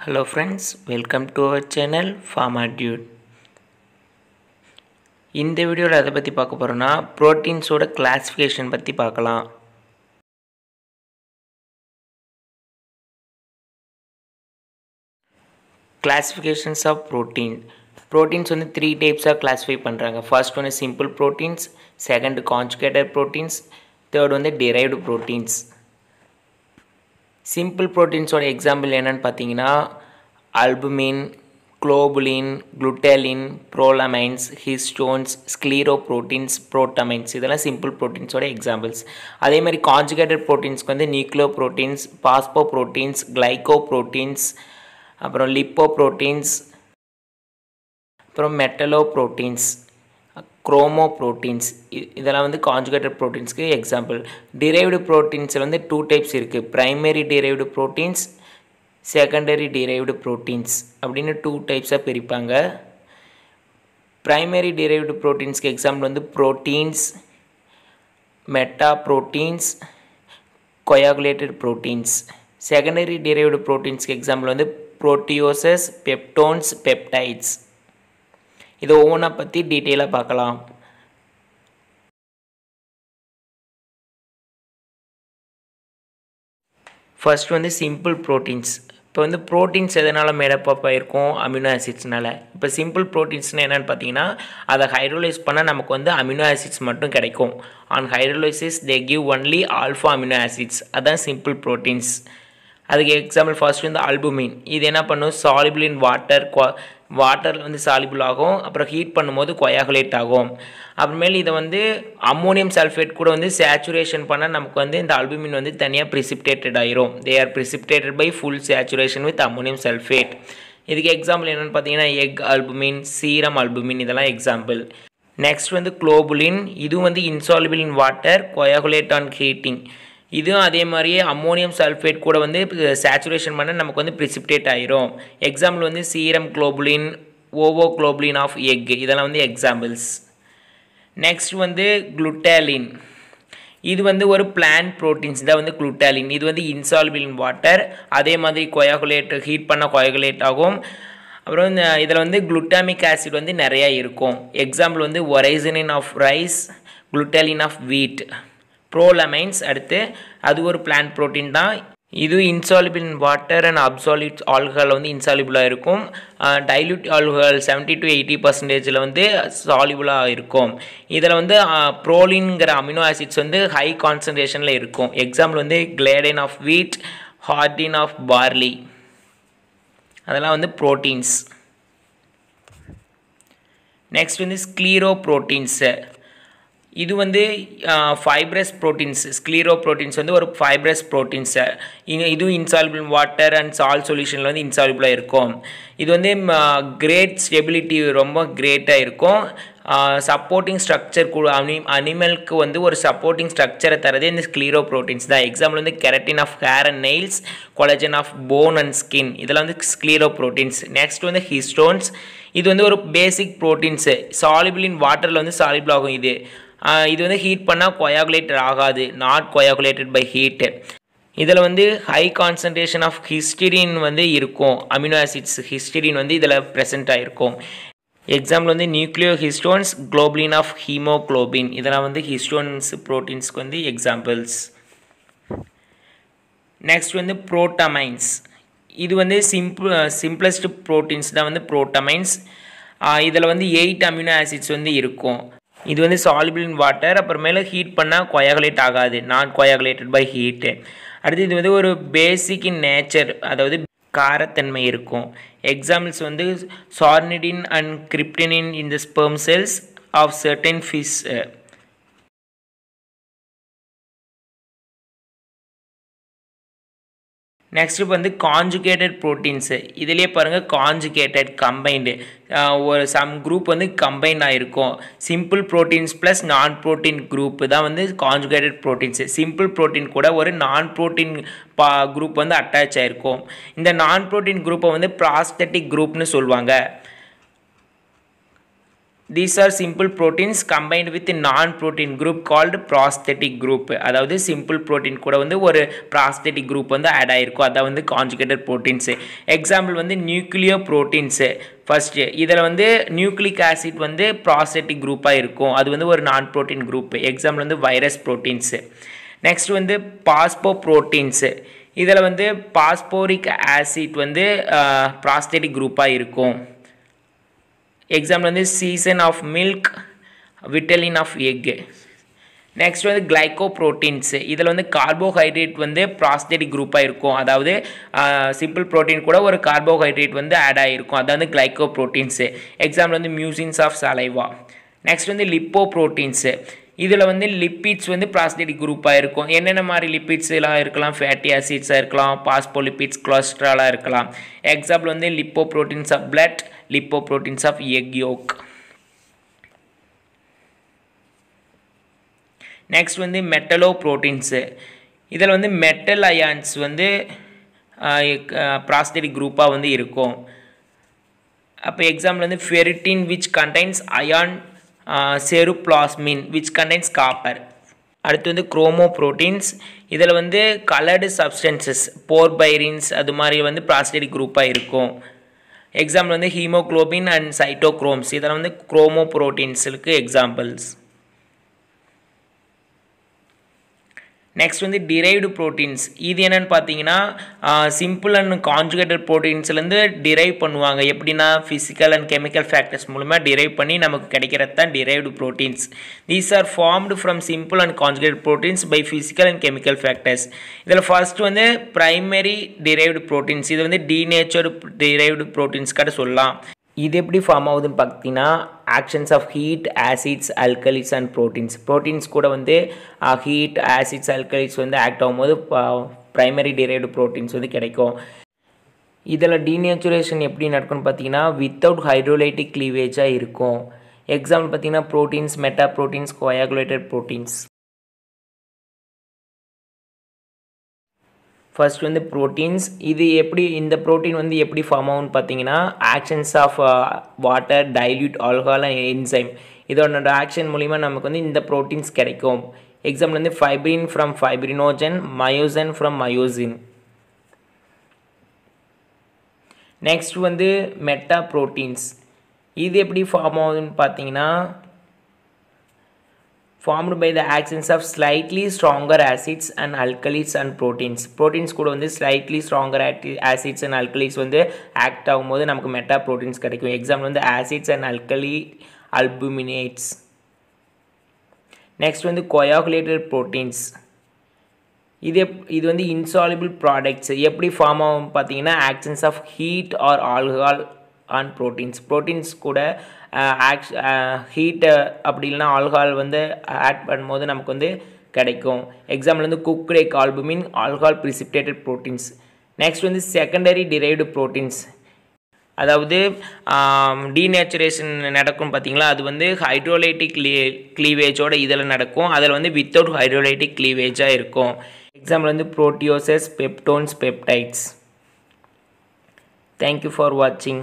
Hello friends welcome to our channel Pharma இந்த வீடியோவில் அதை பற்றி பார்க்க போகிறோன்னா ப்ரோட்டீன்ஸோட கிளாஸிஃபிகேஷன் பற்றி பார்க்கலாம். கிளாஸிஃபிகேஷன்ஸ் ஆஃப் ப்ரோட்டீன் ப்ரோட்டீன்ஸ் வந்து த்ரீ டைப்ஸாக கிளாஸிஃபை பண்ணுறாங்க ஃபர்ஸ்ட் ஒன்று simple proteins second conjugated proteins third வந்து டிரைவ்டு ப்ரோட்டீன்ஸ் சிம்பிள் ப்ரோட்டீன்ஸோட எக்ஸாம்பிள் என்னென்னு பார்த்தீங்கன்னா albumin globulin glutelin prolamins histones scleroproteins protamines இதெல்லாம் சிம்பிள் ப்ரோட்டீன்ஸோட எக்ஸாம்பிள்ஸ் அதே மாதிரி காஞ்சுகேட்டட் ப்ரோட்டீன்ஸ்க்கு வந்து nucleoproteins phosphoproteins glycoproteins அப்புறம் லிப்போ ப்ரோட்டீன்ஸ் அப்புறம் மெட்டலோ ப்ரோட்டீன்ஸ் குரோமோ ப்ரோட்டீன்ஸ் இதெல்லாம் வந்து காஞ்சுகேட்டட் ப்ரோட்டீன்ஸ்க்கு எக்ஸாம்பிள் டிரைவ்டு ப்ரோட்டீன்ஸில் வந்து டூ டைப்ஸ் இருக்குது primary derived proteins secondary derived proteins அப்படின்னு டூ டைப்ஸாக பிரிப்பாங்க. ப்ரைமரி டிரைவ்டு ப்ரோட்டீன்ஸ்க்கு எக்ஸாம்பிள் வந்து proteins metaproteins coagulated proteins secondary derived ப்ரோட்டீன்ஸ்க்கு example வந்து ப்ரோட்டியோசஸ் பெப்டோன்ஸ் பெப்டைட்ஸ் இதை ஒவ்வொன்றா பற்றி டீட்டெயிலாக பார்க்கலாம். ஃபர்ஸ்ட் வந்து சிம்பிள் ப்ரோட்டீன்ஸ் இப்போ வந்து ப்ரோட்டீன்ஸ் எதனால் மேடப்பப் ஆகிருக்கும் அமினோ ஆசிட்ஸ்னால இப்போ சிம்பிள் ப்ரோட்டீன்ஸ்னால் என்னென்னு பார்த்தீங்கன்னா அதை ஹைட்ரோலைஸ் பண்ணால் நமக்கு வந்து அமினோ ஆசிட்ஸ் மட்டும் கிடைக்கும். On hydrolysis they give only alpha amino acids அதான் சிம்பிள் ப்ரோட்டீன்ஸ் அதுக்கு எக்ஸாம்பிள் ஃபர்ஸ்ட் வந்து அல்புமின் இது என்ன பண்ணும்? சாலிபிள் இன் வாட்டர் வாட்டரில் வந்து சாலிபிள் ஆகும். அப்புறம் ஹீட் பண்ணும்போது கொயாகுலேட் ஆகும். அப்புறமேல் இதை வந்து அம்மோனியம் சல்ஃபேட் கூட வந்து சேச்சுரேஷன் பண்ணால் நமக்கு வந்து இந்த அல்புமின் வந்து தனியாக ப்ரிசிப்டேட்டட் ஆயிரும். They are precipitated by full saturation with ammonium sulphate இதுக்கு எக்ஸாம்பிள் என்னென்னு பார்த்தீங்கன்னா எக் அல்புமின் சீரம் அல்புமின் இதெல்லாம் எக்ஸாம்பிள் நெக்ஸ்ட் வந்து குளோபுலின் இது வந்து insoluble in water coagulate on heating இதுவும் அதே மாதிரியே அம்மோனியம் சல்ஃபேட் கூட வந்து சேச்சுரேஷன் பண்ண நமக்கு வந்து ப்ரிசிப்டேட் ஆயிரும். எக்ஸாம்பிள் வந்து serum globulin ovoglobulin of egg இதெல்லாம் வந்து எக்ஸாம்பிள்ஸ் நெக்ஸ்ட் வந்து குளுட்டாலின் இது வந்து ஒரு பிளான்ட் ப்ரோட்டீன்ஸ் தான் வந்து குளுட்டாலின் இது வந்து இன்சால்பிள் இன் வாட்டர் அதே மாதிரி கொயாகுலேட் ஹீட் பண்ண கொயாகுலேட் ஆகும். அப்புறம் இந்த இதில் வந்து குளுட்டாமிக் ஆசிட் வந்து நிறையா இருக்கும். எக்ஸாம்பிள் வந்து oryzenin of rice glutelin of wheat prolamins அடுத்து அது ஒரு பிளான்ட் ப்ரோட்டீன் தான். இது insoluble in water and absolute alcohol வந்து இன்சாலிபிளாக இருக்கும். Dilute alcohol seventy to eighty பர்சன்டேஜில் வந்து சாலிபிளாக இருக்கும். இதில் வந்து ப்ரோலின்ங்கிற அமினோ ஆசிட்ஸ் வந்து ஹை கான்சன்ட்ரேஷனில் இருக்கும். எக்ஸாம்பிள் வந்து gliadin of wheat hordein of barley அதெல்லாம் வந்து ப்ரோட்டீன்ஸ் நெக்ஸ்ட் வந்து ஸ்க்ளீரோ ப்ரோட்டீன்ஸு இது வந்து ஃபைப்ரஸ் ப்ரோட்டீன்ஸ் ஸ்க்ளீரோ ப்ரோட்டீன்ஸ் வந்து ஒரு ஃபைப்ரஸ் ப்ரோட்டீன்ஸை இதுவும் இன்சால்பிள் வாட்டர் அண்ட் சால் சொல்யூஷனில் வந்து இன்சால்பிளாக இருக்கும். இது வந்து கிரேட் ஸ்டெபிலிட்டி ரொம்ப கிரேட்டாக இருக்கும். சப்போர்ட்டிங் ஸ்ட்ரக்சர் கூட அனி அனிமலுக்கு வந்து ஒரு சப்போர்ட்டிங் ஸ்ட்ரக்சரை தரதே இந்த ஸ்க்ளீரோ ப்ரோட்டீன்ஸ் தான். எக்ஸாம்பிள் வந்து keratin of hair and nails collagen of bone and skin இதெல்லாம் வந்து ஸ்க்ளீரோ ப்ரோட்டீன்ஸ் நெக்ஸ்ட் வந்து ஹிஸ்டோன்ஸ் இது வந்து ஒரு பேசிக் ப்ரோட்டீன்ஸு சாலிபிள் இன் வாட்டரில் வந்து சாலிபிள் ஆகும் இது. இது வந்து ஹீட் பண்ணால் கொயாகுலேட்டட் ஆகாது நாட் கொயாகுலேட்டட் பை ஹீட்டு இதில் வந்து ஹை கான்சன்ட்ரேஷன் ஆஃப் ஹிஸ்டிரின் வந்து இருக்கும். அமினோ ஆசிட்ஸ் ஹிஸ்டிரின் வந்து இதில் ப்ரெசென்ட் ஆகிருக்கும் எக்ஸாம்பிள் வந்து nucleohistones globin of haemoglobin இதெல்லாம் வந்து ஹிஸ்டோன்ஸ் ப்ரோட்டீன்ஸ்க்கு வந்து எக்ஸாம்பிள்ஸ் நெக்ஸ்ட் வந்து ப்ரோட்டமைன்ஸ் இது வந்து சிம்பிள் சிம்பிளஸ்ட் ப்ரோட்டீன்ஸ் தான் வந்து ப்ரோட்டமைன்ஸ் இதில் வந்து எயிட் அமினோ ஆசிட்ஸ் வந்து இருக்கும். இது வந்து சால்பிள் இன் வாட்டர் அப்புறமேல ஹீட் பண்ணால் கொயாகுலேட் ஆகாது. நான் கொயாகுலேட்டட் பை ஹீட்டு அடுத்து இது வந்து ஒரு பேசிக் இன் நேச்சர் அதாவது காரத்தன்மை இருக்கும். எக்ஸாம்பிள்ஸ் வந்து சார்னிடின் and கிரிப்டினின் in the sperm cells of certain fish next வந்து காஞ்சுகேட்டட் ப்ரோட்டீன்ஸு இதிலே பாருங்கள் காஞ்சுகேட்டட் கம்பைண்டு ஒரு சம் குரூப் வந்து கம்பைன் ஆகிருக்கும் simple proteins plus non protein group தான் வந்து காஞ்சுகேட்டட் ப்ரோட்டீன்ஸு சிம்பிள் ப்ரோட்டீன் கூட ஒரு நான் ப்ரோட்டீன் பா குரூப் வந்து அட்டாச் ஆகிருக்கும் இந்த நான் ப்ரோட்டீன் குரூப்பை வந்து ப்ராஸ்தட்டிக் குரூப்னு சொல்லுவாங்க. These are simple proteins combined with non protein group called prosthetic group அதாவது சிம்பிள் ப்ரோட்டீன் கூட வந்து ஒரு ப்ராஸ்தெட்டிக் குரூப் வந்து ஆட் ஆகிருக்கும் அதான் வந்து கான்ஜுகேட்டட் ப்ரோட்டீன்ஸு எக்ஸாம்பிள் வந்து நியூக்ளியோ ப்ரோட்டீன்ஸு ஃபஸ்ட்டு இதில் வந்து நியூக்ளிக் ஆசிட் வந்து ப்ராஸ்தெட்டிக் குரூப்பாக இருக்கும். அது வந்து ஒரு நான் ப்ரோட்டீன் குரூப் எக்ஸாம்பிள் வந்து வைரஸ் ப்ரோட்டீன்ஸு நெக்ஸ்ட் வந்து பாஸ்போ ப்ரோட்டீன்ஸு இதில் வந்து பாஸ்போரிக் ஆசிட் வந்து ப்ராஸ்தெட்டிக் குரூப்பாக இருக்கும். எக்ஸாம்பிள் வந்து casein of milk vitellin of egg next வந்து கிளைக்கோ ப்ரோட்டீன்ஸு இதில் வந்து கார்போஹைட்ரேட் வந்து ப்ராஸ்டெடிக் குரூப்பாக இருக்கும் அதாவது சிம்பிள் ப்ரோட்டீன் கூட ஒரு கார்போஹைட்ரேட் வந்து ஆட் ஆகிருக்கும் அதாவது கிளைக்கோ ப்ரோட்டீன்ஸு எக்ஸாம்பிள் வந்து மியூசின்ஸ் ஆஃப் சலைவா நெக்ஸ்ட் வந்து லிப்போ ப்ரோட்டீன்ஸு இதில் வந்து லிப்பிட்ஸ் வந்து ப்ராஸ்தெட்டிக் குரூப்பாக இருக்கும். என்னென்ன மாதிரி லிப்பிட்ஸ்லாம் இருக்கலாம்? ஃபேட்டி ஆசிட்ஸாக இருக்கலாம் பாஸ்போலிப்பிட்ஸ் கொலஸ்ட்ராலாக இருக்கலாம். எக்ஸாம்பிள் வந்து lipoproteins of blood lipoproteins of egg yolk next வந்து மெட்டலோ ப்ரோட்டீன்ஸு இதில் வந்து மெட்டல் அயான்ஸ் வந்து ப்ராஸ்தெட்டிக் குரூப்பாக வந்து இருக்கும். அப்போ எக்ஸாம்பிள் வந்து ferritin which contains iron ceruloplasmin which contains copper அடுத்து வந்து குரோமோ ப்ரோட்டீன்ஸ் இதில் வந்து கலர்டு சப்ஸ்டன்சஸ் போர்பைரின்ஸ் அது மாதிரி வந்து ப்ராஸ்டெட்டிக் குரூப்பாக இருக்கும். எக்ஸாம்பிள் வந்து ஹீமோக்ளோபின் அண்ட் சைட்டோக்ரோம்ஸ் இதெல்லாம் வந்து குரோமோ ப்ரோட்டீன்ஸுக்கு எக்ஸாம்பிள்ஸ் நெக்ஸ்ட் வந்து டிரைவ்டு ப்ரோட்டீன்ஸ் இது என்னென்னு பார்த்தீங்கன்னா சிம்பிள் அண்ட் கான்ஜுகேட்டட் ப்ரோட்டீன்ஸ்லேருந்து டிரைவ் பண்ணுவாங்க. எப்படின்னா ஃபிசிக்கல் அண்ட் கெமிக்கல் ஃபேக்டர்ஸ் மூலமாக டிரைவ் பண்ணி நமக்கு கிடைக்கிறது தான் derived proteins these are formed from simple and conjugated proteins by physical and chemical factors இதில் ஃபர்ஸ்ட் வந்து ப்ரைமரி டிரைவ்டு ப்ரோட்டீன்ஸ் இது வந்து டீநேச்சர்டு டிரைவ்டு ப்ரோட்டீன்ஸ் கிட்ட சொல்லலாம். இது எப்படி ஃபார்ம் ஆகுதுன்னு பார்த்தீங்கன்னா actions of heat acids alkalis and proteins proteins கூட வந்து ஹீட் ஆசிட்ஸ் அல்கலிஸ் வந்து ஆக்ட் ஆகும்போது ப்ரைமரி டிரைவ்டு ப்ரோட்டீன்ஸ் வந்து கிடைக்கும். இதில் டீநேச்சுரேஷன் எப்படி நடக்கும்னு பார்த்தீங்கன்னா வித்தவுட் ஹைட்ரோலைட்டிக் லீவேஜாக இருக்கும். எக்ஸாம்பிள் பார்த்தீங்கன்னா proteins metaproteins coagulated proteins first வந்து ப்ரோட்டீன்ஸ் இது எப்படி இந்த ப்ரோட்டீன் வந்து எப்படி ஃபார்ம் ஆகும்னு பார்த்தீங்கன்னா actions of water dilute alcohol and enzyme இதோட ஆக்ஷன் மூலிமா நமக்கு வந்து இந்த ப்ரோட்டீன்ஸ் கிடைக்கும். எக்ஸாம்பிள் வந்து fibrin from fibrinogen myosan from myosin next வந்து மெட்டா ப்ரோட்டீன்ஸ் இது எப்படி ஃபார்ம் ஆகுதுன்னு பார்த்தீங்கன்னா formed by the actions of slightly stronger acids and alkalis and proteins proteins கூட வந்து slightly stronger acids and alkalis வந்து ஆக்ட் ஆகும்போது நமக்கு மெட்டா ப்ரோட்டீன்ஸ் கிடைக்கும். எக்ஸாம்பிள் வந்து acids and alkali albuminates next வந்து கொயாகுலேட்டட் ப்ரோட்டீன்ஸ் இது இது வந்து இன்சாலிபிள் ப்ராடக்ட்ஸ் எப்படி ஃபார்ம் ஆகும் பார்த்தீங்கன்னா actions of heat or alcohol on proteins proteins கூட ஆக்ஸ் ஹீட்டு அப்படி இல்லைனா ஆல்கஹால் வந்து ஆட் பண்ணும்போது நமக்கு வந்து கிடைக்கும். எக்ஸாம்பிள் வந்து cooked albumin alcohol precipitated proteins next வந்து செகண்டரி டிரைவ்டு ப்ரோட்டீன்ஸ் அதாவது டீநேச்சுரேஷன் நடக்கும் பார்த்தீங்களா? அது வந்து ஹைட்ரோலைட்டிக் க்ளீ க்ளீவேஜோட இதில் நடக்கும். அதில் வந்து வித்தவுட் ஹைட்ரோலைட்டிக் க்ளீவேஜாக இருக்கும். எக்ஸாம்பிள் வந்து proteoses peptones peptides thank you for வாட்சிங்